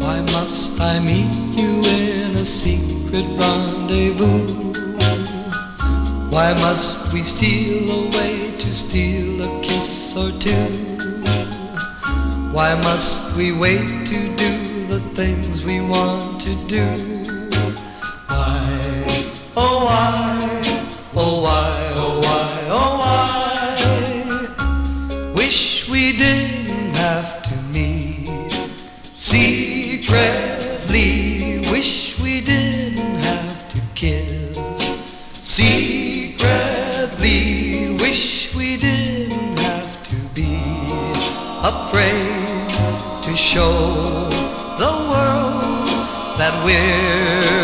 Why must I meet you in a secret rendezvous? Why must we steal away to steal a kiss or two? Why must we wait to do the things we want to do? Why, oh why, oh why, oh why, oh why? Wish we didn't have to meet secretly. Wish we didn't have to kiss secretly. Wish we didn't have to be afraid to show the world that we're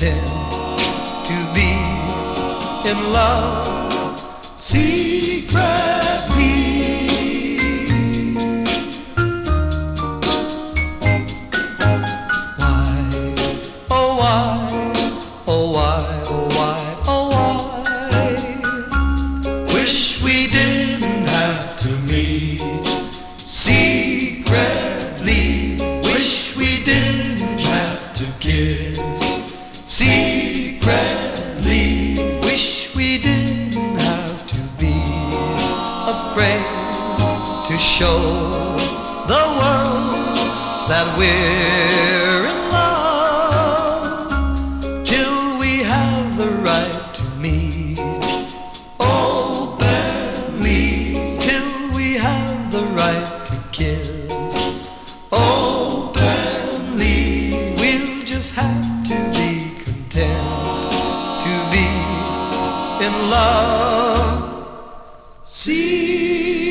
content to be in love. Secretly afraid to show the world that we're in love till we have the right to meet. Oh, Openly till we have the right to kiss. Oh, Openly we'll just have to be content to be in love secretly